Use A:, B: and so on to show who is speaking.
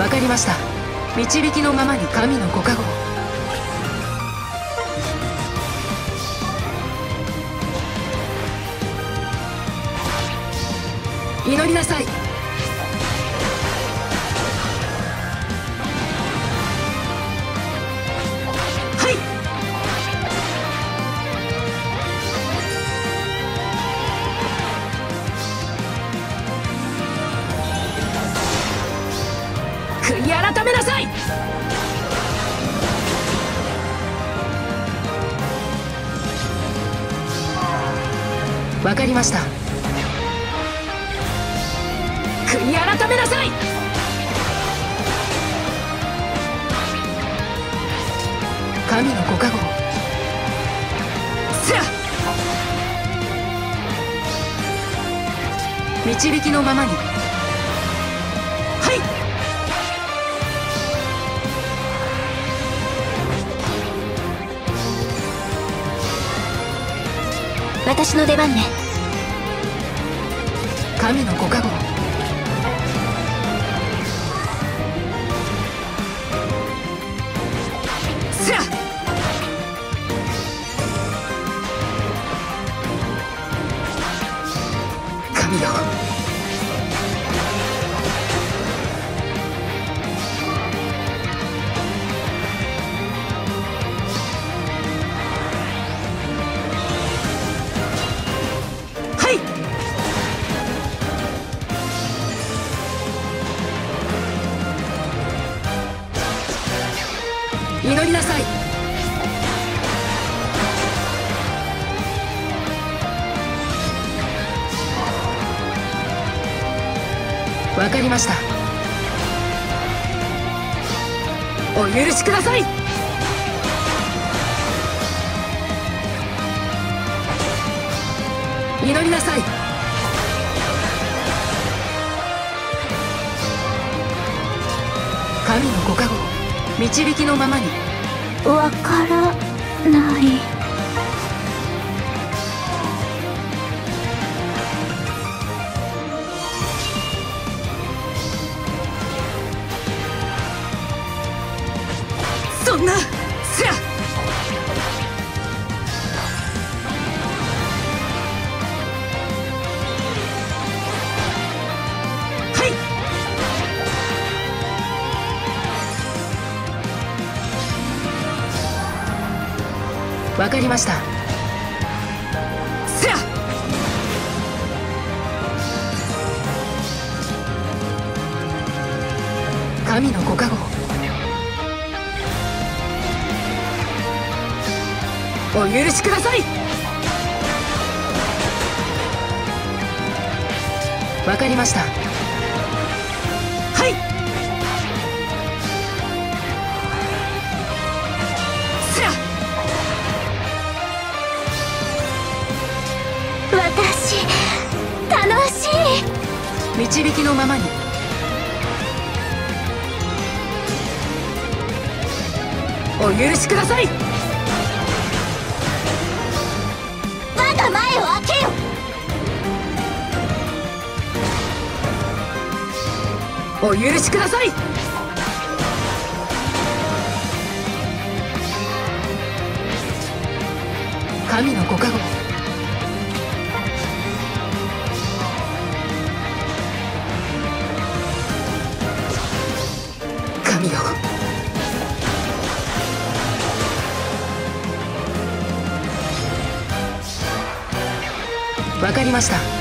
A: わかりました。導きのままに神のご加護を。祈りなさい。改めなさい。わかりました。悔い改めなさい。神のご加護を。せや導きのままに。はい。
B: 私の出番ね。
A: 神のご加護りなさい。わかりました。お許しください。祈りなさい。神のご加護導きのままに。
B: わからない。
A: そんな。わかりました。せや。神のご加護お許しください。わかりました。
B: 私楽しい。
A: 導きのままに。お許しください。
B: 我が前を開けよ。
A: お許しください。神のご加護わかりました。